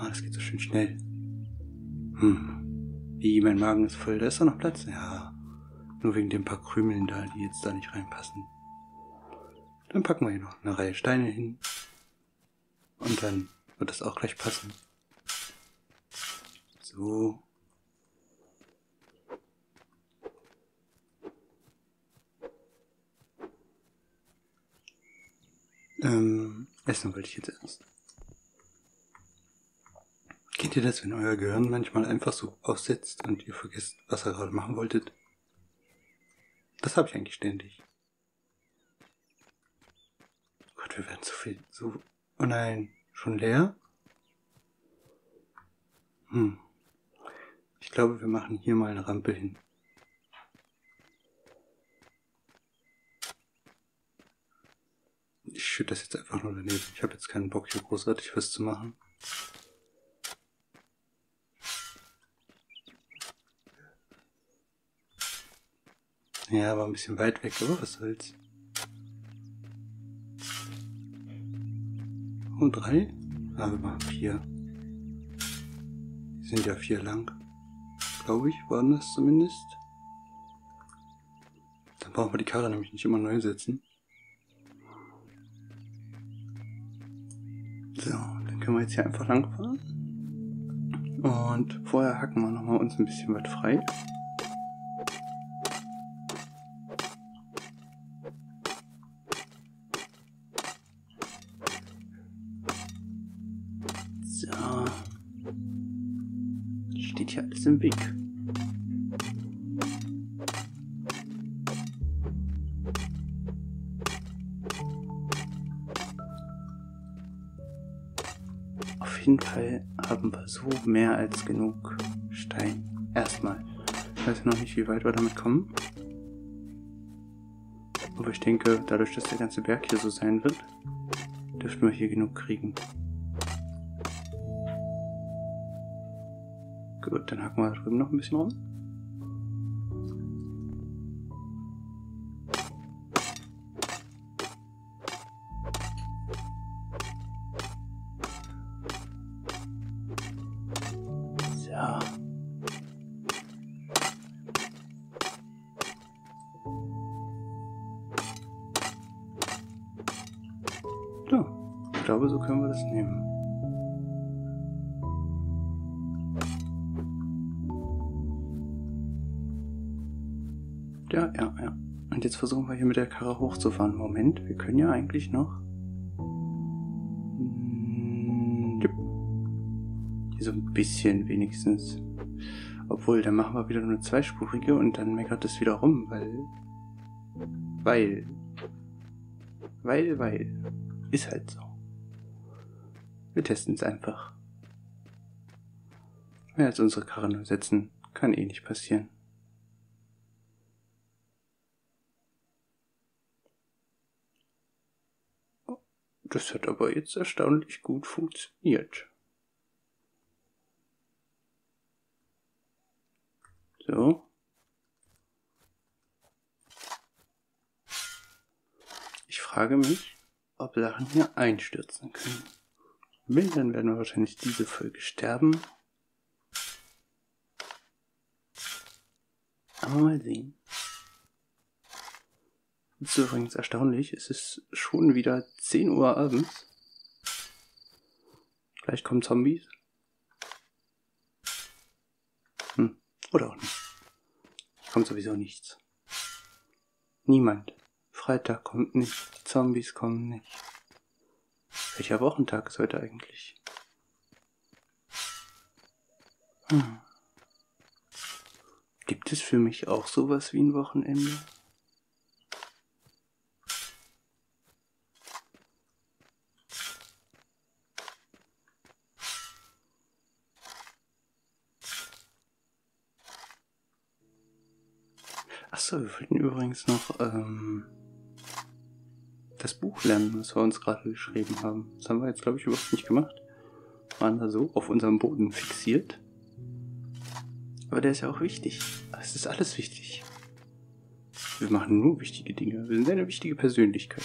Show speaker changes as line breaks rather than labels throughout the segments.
Ah, das geht so schön schnell. Hm. Wie, mein Magen ist voll. Da ist doch noch Platz. Ja. Nur wegen den paar Krümeln da, die jetzt da nicht reinpassen. Dann packen wir hier noch eine Reihe Steine hin. Und dann wird das auch gleich passen. So. Ähm, essen wollte ich jetzt erst. Kennt ihr das, wenn euer Gehirn manchmal einfach so aussetzt und ihr vergesst, was ihr gerade machen wolltet? Das habe ich eigentlich ständig. Gott, wir werden zu viel. So. Oh nein, schon leer? Hm. Ich glaube, wir machen hier mal eine Rampe hin. Ich schütte das jetzt einfach nur daneben. Ich habe jetzt keinen Bock, hier großartig was zu machen. Ja, aber ein bisschen weit weg, aber was soll's. Und drei? Ah, wir machen vier. Die sind ja vier lang. Glaube ich, waren das zumindest. Dann brauchen wir die Karre nämlich nicht immer neu setzen. So, dann können wir jetzt hier einfach lang fahren. Und vorher hacken wir nochmal uns ein bisschen was frei. Steht hier alles im Weg. Auf jeden Fall haben wir so mehr als genug Stein. Erstmal. Ich weiß noch nicht, wie weit wir damit kommen. Aber ich denke, dadurch, dass der ganze Berg hier so sein wird, dürften wir hier genug kriegen. Gut, dann hacken wir drüben noch ein bisschen rum. So, ich glaube, so können wir das nehmen. Ja, ja, ja. Und jetzt versuchen wir hier mit der Karre hochzufahren. Moment, wir können ja eigentlich noch. Hm, jupp. Hier so ein bisschen wenigstens. Obwohl, dann machen wir wieder nur eine zweispurige und dann meckert es wieder rum, weil. Weil. Weil, weil. Ist halt so. Wir testen es einfach. Mehr als unsere Karre nur setzen, kann eh nicht passieren. Das hat aber jetzt erstaunlich gut funktioniert. So. Ich frage mich, ob Sachen hier einstürzen können. Wenn, dann werden wir wahrscheinlich diese Folge sterben. Aber mal sehen. Das ist übrigens erstaunlich. Es ist schon wieder 10 Uhr abends. Gleich kommen Zombies. Hm. Oder auch nicht. Kommt sowieso nichts. Niemand. Freitag kommt nicht. Die Zombies kommen nicht. Welcher Wochentag ist heute eigentlich? Hm. Gibt es für mich auch sowas wie ein Wochenende? Achso, wir wollten übrigens noch ähm, das Buch lernen, was wir uns gerade geschrieben haben. Das haben wir jetzt, glaube ich, überhaupt nicht gemacht. Wir waren da so auf unserem Boden fixiert. Aber der ist ja auch wichtig. Es ist alles wichtig. Wir machen nur wichtige Dinge. Wir sind eine wichtige Persönlichkeit.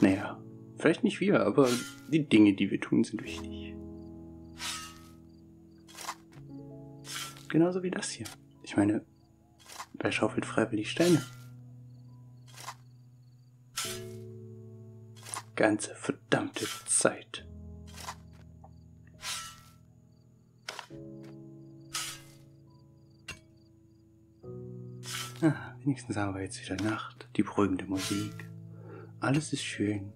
Naja, vielleicht nicht wir, aber die Dinge, die wir tun, sind wichtig. Genauso wie das hier. Ich meine, wer schaufelt freiwillig Steine? Ganze verdammte Zeit. Ah, wenigstens haben wir jetzt wieder Nacht, die beruhigende Musik. Alles ist schön.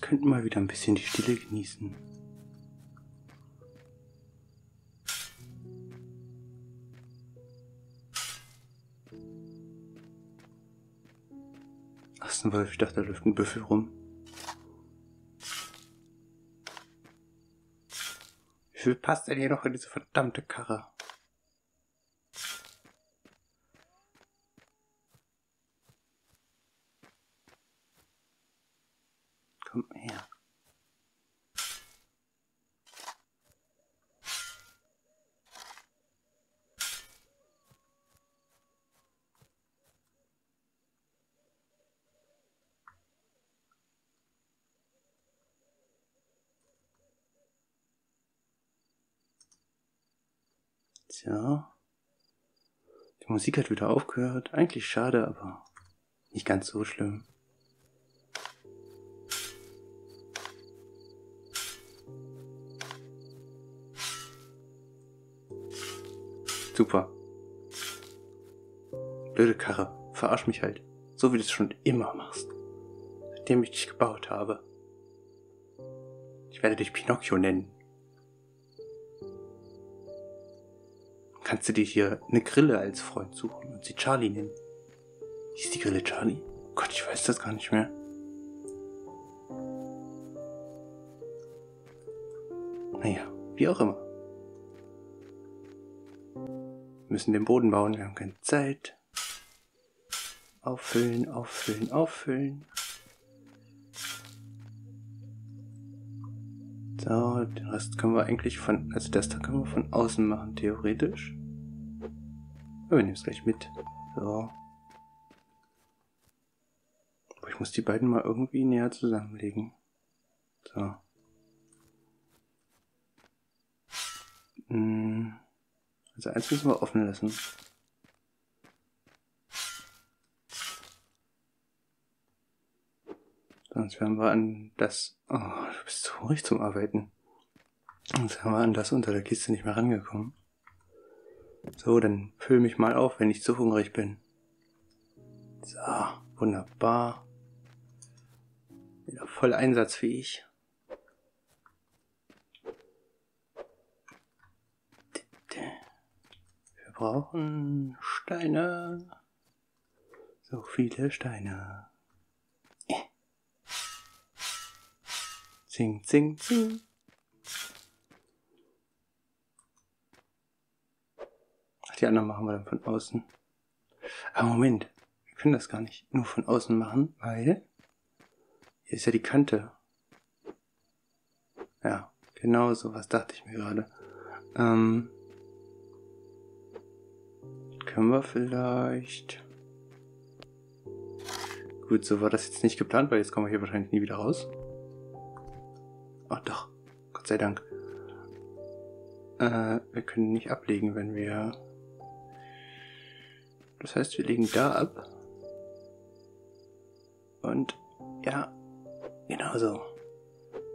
Könnten mal wieder ein bisschen die Stille genießen. Ein Wolf. Ich dachte, da läuft ein Büffel rum. Wie viel passt denn hier noch in diese verdammte Karre? Komm her. Tja. Die Musik hat wieder aufgehört. Eigentlich schade, aber nicht ganz so schlimm. Super. Blöde Karre, verarsch mich halt. So wie du es schon immer machst. Seitdem ich dich gebaut habe. Ich werde dich Pinocchio nennen. Kannst du dir hier eine Grille als Freund suchen und sie Charlie nennen? Hieß die Grille Charlie? Oh Gott, ich weiß das gar nicht mehr. Naja, wie auch immer. Wir müssen den Boden bauen, wir haben keine Zeit. Auffüllen, auffüllen, auffüllen. So, den Rest können wir eigentlich von, also das da können wir von außen machen, theoretisch. Aber wir nehmen es gleich mit. So. Ich muss die beiden mal irgendwie näher zusammenlegen. So. Hm. Also eins müssen wir offen lassen. Sonst werden wir an das... Oh, du bist so ruhig zum Arbeiten. Sonst wären wir an das unter der Kiste nicht mehr rangekommen. So, dann füll mich mal auf, wenn ich zu hungrig bin. So, wunderbar. Wieder voll einsatzfähig. Wir brauchen Steine. So viele Steine. Zing, zing, zing. Ach, die anderen machen wir dann von außen. Aber Moment, wir können das gar nicht nur von außen machen, weil hier ist ja die Kante. Ja, genau so, was dachte ich mir gerade. Ähm, können wir vielleicht... Gut, so war das jetzt nicht geplant, weil jetzt kommen wir hier wahrscheinlich nie wieder raus. Gott sei Dank. Äh, wir können nicht ablegen, wenn wir... Das heißt, wir legen da ab. Und ja, genau so.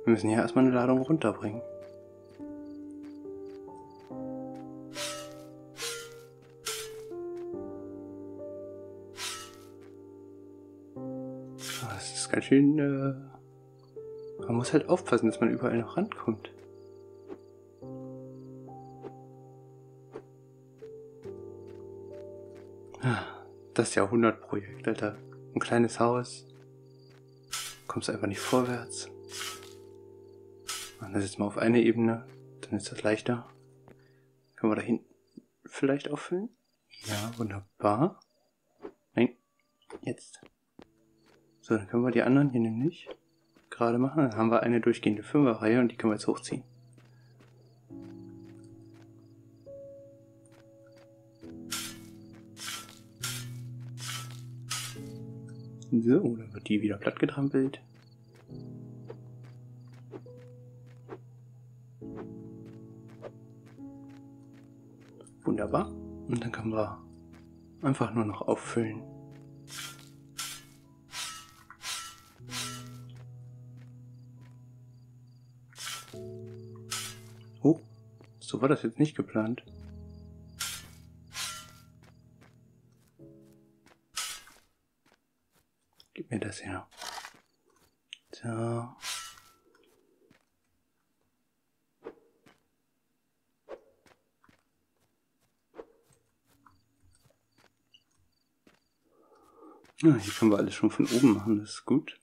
Wir müssen hier erstmal eine Ladung runterbringen. Das ist ganz schön... Äh man muss halt aufpassen, dass man überall noch rankommt. Das Jahrhundertprojekt, Alter. Ein kleines Haus. Kommst einfach nicht vorwärts. Machen das jetzt mal auf eine Ebene. Dann ist das leichter. Können wir da hinten vielleicht auffüllen? Ja, wunderbar. Nein, jetzt. So, dann können wir die anderen hier nämlich gerade machen. Dann haben wir eine durchgehende Fünferreihe und die können wir jetzt hochziehen. So, dann wird die wieder platt getrampelt. Wunderbar. Und dann können wir einfach nur noch auffüllen. Oh, so war das jetzt nicht geplant. Gib mir das her. So. Ja, hier können wir alles schon von oben machen, das ist gut.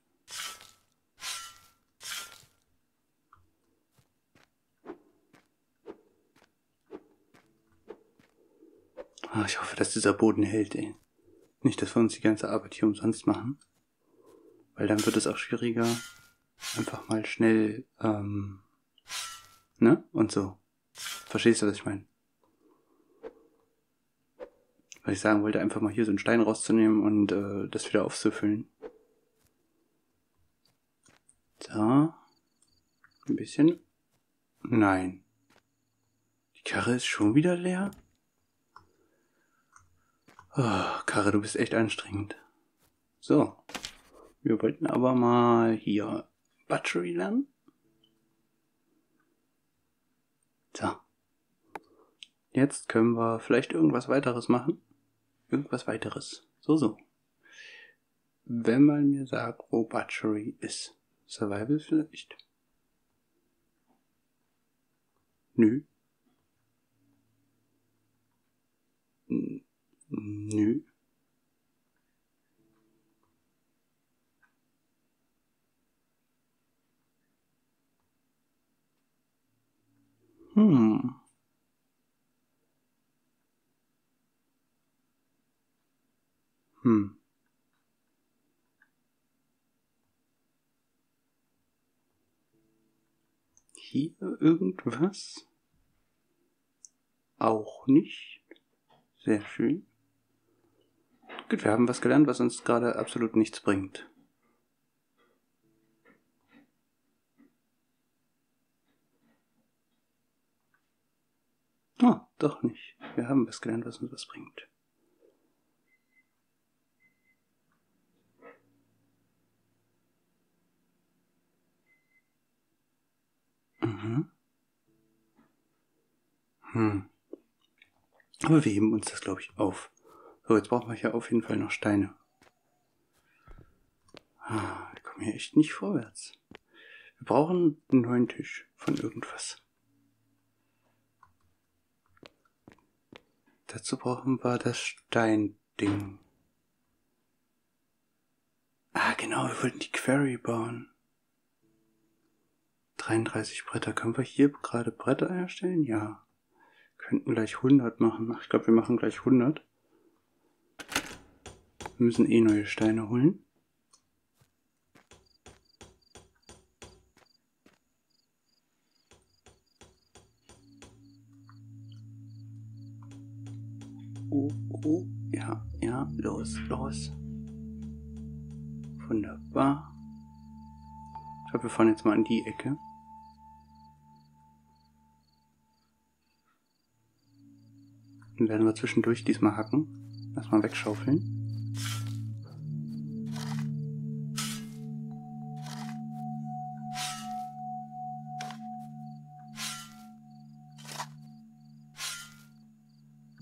Ich hoffe, dass dieser Boden hält, ey. Nicht, dass wir uns die ganze Arbeit hier umsonst machen. Weil dann wird es auch schwieriger, einfach mal schnell, ähm, ne? Und so. Verstehst du, was ich meine? Weil ich sagen wollte, einfach mal hier so einen Stein rauszunehmen und äh, das wieder aufzufüllen. So. Ein bisschen. Nein. Die Karre ist schon wieder leer? Oh, Karre, du bist echt anstrengend. So. Wir wollten aber mal hier Battery lernen. So. Jetzt können wir vielleicht irgendwas weiteres machen. Irgendwas weiteres. So, so. Wenn man mir sagt, wo Battery ist. Survival vielleicht? Nö. Nö. Hm. Hm. Hier irgendwas? Auch nicht. Sehr schön. Gut, wir haben was gelernt, was uns gerade absolut nichts bringt. Ah, doch nicht. Wir haben was gelernt, was uns was bringt. Mhm. Hm. Aber wir heben uns das, glaube ich, auf. So, jetzt brauchen wir hier auf jeden Fall noch Steine. Ah, wir kommen hier echt nicht vorwärts. Wir brauchen einen neuen Tisch von irgendwas. Dazu brauchen wir das Steinding. Ah, genau, wir wollten die Quarry bauen. 33 Bretter. Können wir hier gerade Bretter erstellen? Ja. Könnten gleich 100 machen. Ach, ich glaube, wir machen gleich 100. Wir müssen eh neue Steine holen. Oh, oh, ja, ja, los, los. Wunderbar. Ich glaube, wir fahren jetzt mal an die Ecke. Dann werden wir zwischendurch diesmal hacken. Erstmal wegschaufeln.